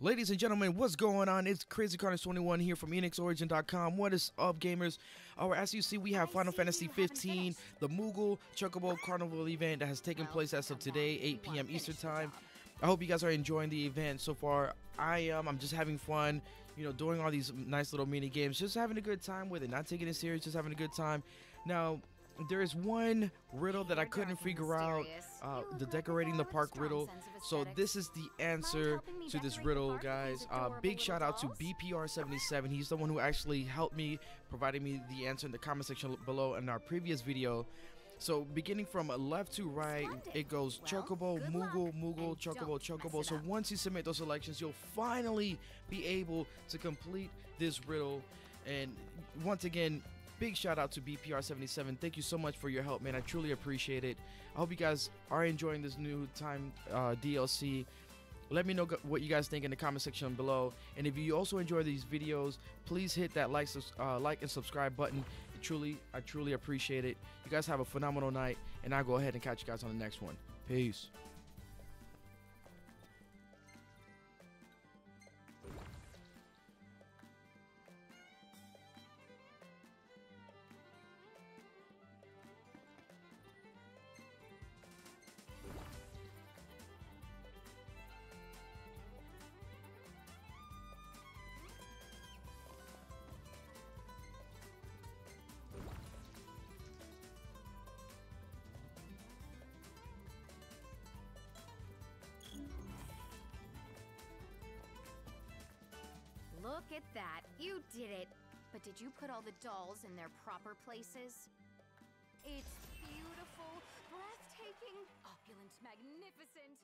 ladies and gentlemen, what's going on? It's Krazy Carnage 21 here from EnixOrigin.com. What is up, gamers? Uh, as you see, we have Final Fantasy 15, the Moogle Chocobo Carnival event that has taken place as of today, 8 p.m. Eastern Time. I hope you guys are enjoying the event so far. I am. I'm just having fun, you know, doing all these nice little mini games, just having a good time with it, not taking it serious, just having a good time. Now, there is one riddle that I couldn't figure out, uh, the decorating the park riddle. So this is the answer to this riddle, guys. Uh, big shout out to BPR77. He's the one who actually helped me, providing me the answer in the comment section below in our previous video. So beginning from left to right, it goes Chocobo, Moogle, Moogle, Chocobo, Chocobo. So once you submit those selections, you'll finally be able to complete this riddle. And once again, big shout out to BPR77. Thank you so much for your help, man. I truly appreciate it. I hope you guys are enjoying this new time uh, DLC. Let me know what you guys think in the comment section below. And if you also enjoy these videos, please hit that like, uh, like and subscribe button. It truly, I truly appreciate it. You guys have a phenomenal night, and I'll go ahead and catch you guys on the next one. Peace. Look at that. You did it. But did you put all the dolls in their proper places? It's beautiful, breathtaking, opulent, magnificent.